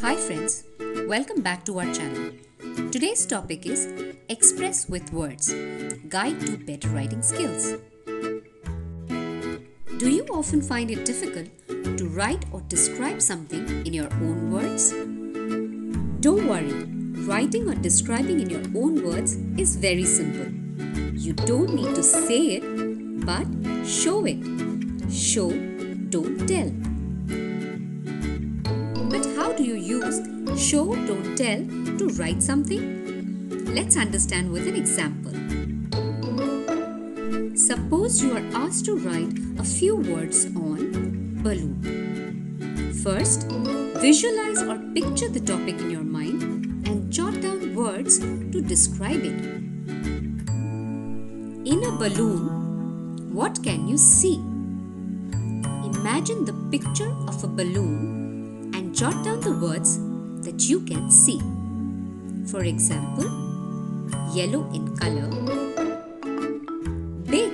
Hi friends, welcome back to our channel. Today's topic is Express with Words Guide to Better Writing Skills. Do you often find it difficult to write or describe something in your own words? Don't worry, writing or describing in your own words is very simple. You don't need to say it, but show it. Show, don't tell. Do you use show, don't tell to write something? Let's understand with an example. Suppose you are asked to write a few words on balloon. First, visualize or picture the topic in your mind and jot down words to describe it. In a balloon, what can you see? Imagine the picture of a balloon and jot down the words that you can see. For example, yellow in color, big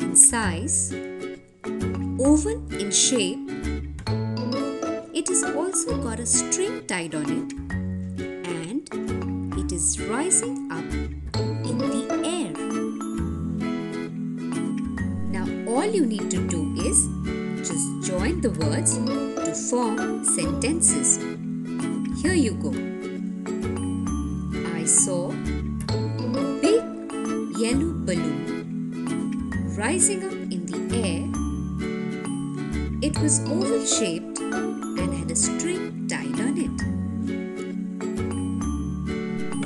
in size, oval in shape. It has also got a string tied on it and it is rising up in the air. Now all you need to do is just join the words form sentences. Here you go. I saw a big yellow balloon rising up in the air. It was oval shaped and had a string tied on it.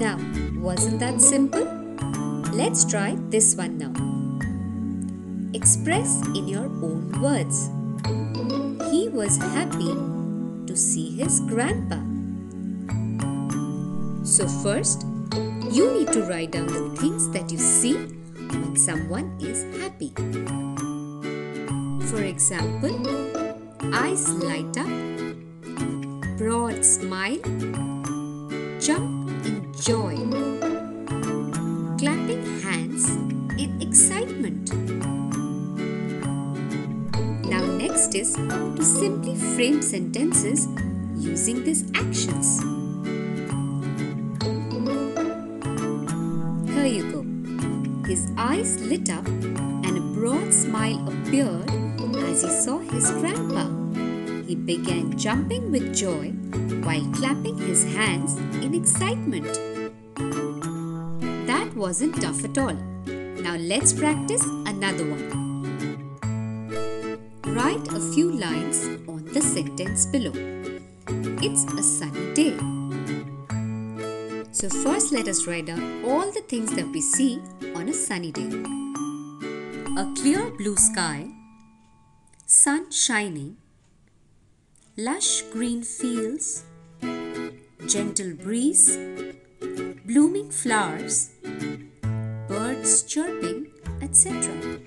Now, wasn't that simple? Let's try this one now. Express in your own words. Was happy to see his grandpa. So, first, you need to write down the things that you see when someone is happy. For example, eyes light up, broad smile, jump in joy, next is to simply frame sentences using these actions. Here you go. His eyes lit up and a broad smile appeared as he saw his grandpa. He began jumping with joy while clapping his hands in excitement. That wasn't tough at all. Now let's practice another one. Write a few lines on the sentence below. It's a sunny day. So, first, let us write down all the things that we see on a sunny day a clear blue sky, sun shining, lush green fields, gentle breeze, blooming flowers, birds chirping, etc.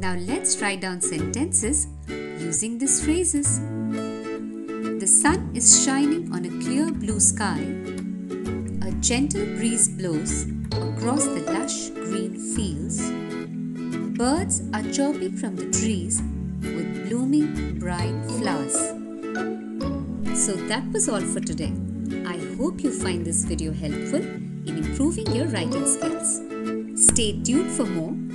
Now let's write down sentences using these phrases. The sun is shining on a clear blue sky. A gentle breeze blows across the lush green fields. Birds are chirping from the trees with blooming bright flowers. So that was all for today. I hope you find this video helpful in improving your writing skills. Stay tuned for more